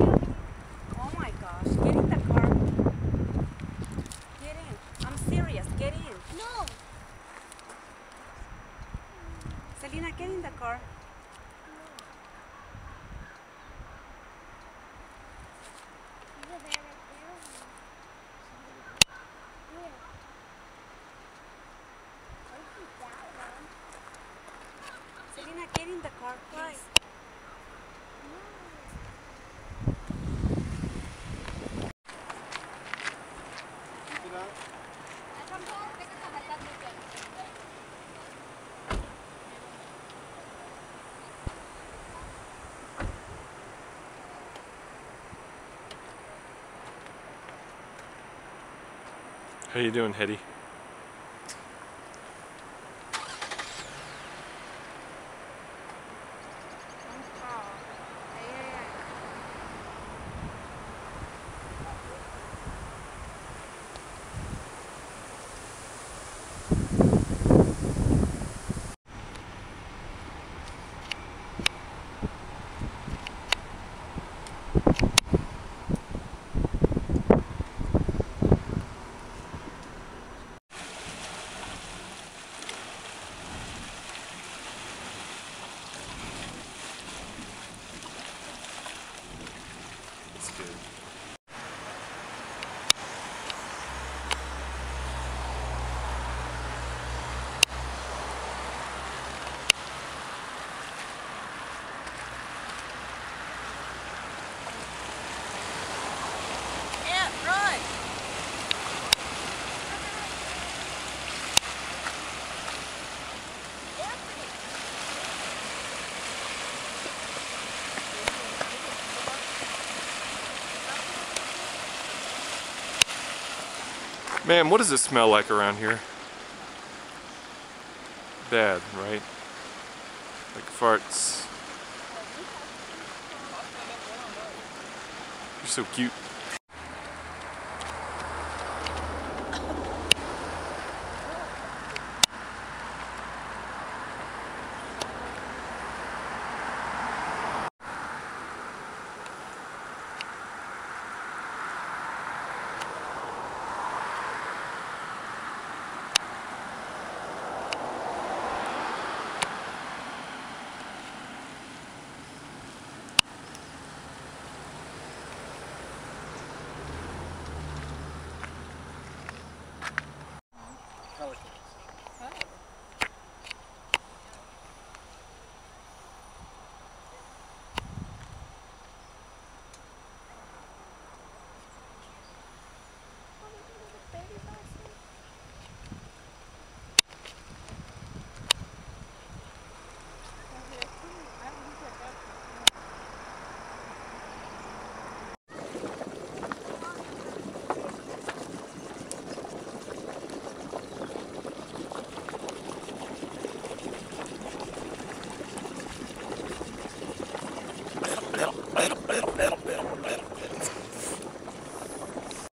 Oh my gosh, get in the car. Get in. I'm serious, get in. No. Selena, get in the car. Selena, get in the car, please. How you doing, Hetty? Man, what does it smell like around here? Bad, right? Like farts. You're so cute.